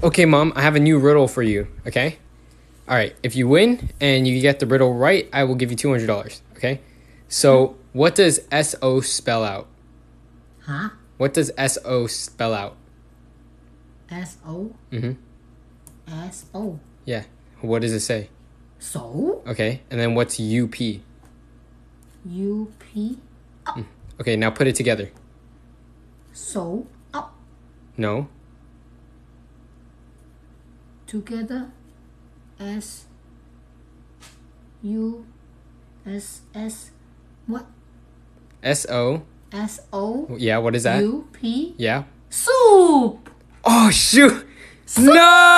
Okay, mom, I have a new riddle for you, okay? All right, if you win and you get the riddle right, I will give you $200, okay? So, what does SO spell out? Huh? What does SO spell out? SO? Mm hmm. SO. Yeah. What does it say? So? Okay, and then what's UP? UP? Mm. Okay, now put it together. So? Up. No together S U S S what S O. S O Yeah. What is that? U P Yeah. soup Oh shoot! No! No!